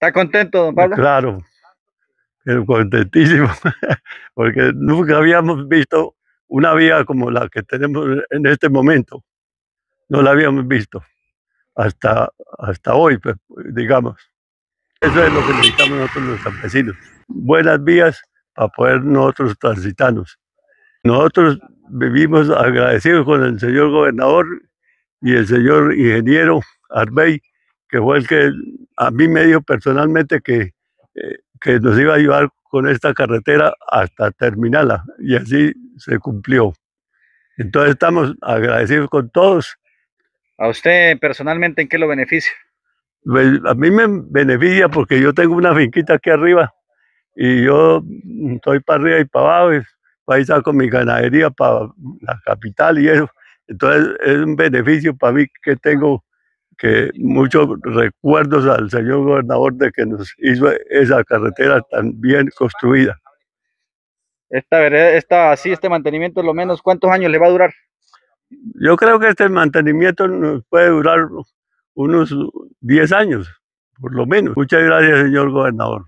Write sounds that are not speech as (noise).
¿Está contento, don Pablo? Claro, pero contentísimo, (laughs) porque nunca habíamos visto una vía como la que tenemos en este momento. No la habíamos visto hasta, hasta hoy, pues, digamos. Eso es lo que necesitamos nosotros los campesinos. Buenas vías para poder nosotros transitarnos. Nosotros vivimos agradecidos con el señor gobernador y el señor ingeniero Arbey, que fue el que a mí me dijo personalmente que, eh, que nos iba a ayudar con esta carretera hasta terminarla. Y así se cumplió. Entonces estamos agradecidos con todos. ¿A usted personalmente en qué lo beneficia? Pues, a mí me beneficia porque yo tengo una finquita aquí arriba y yo estoy para arriba y para abajo, y ahí saco mi ganadería para la capital y eso. Entonces es un beneficio para mí que tengo que muchos recuerdos al señor gobernador de que nos hizo esa carretera tan bien construida. Esta, esta, así, este mantenimiento, lo menos, ¿cuántos años le va a durar? Yo creo que este mantenimiento nos puede durar unos 10 años, por lo menos. Muchas gracias, señor gobernador.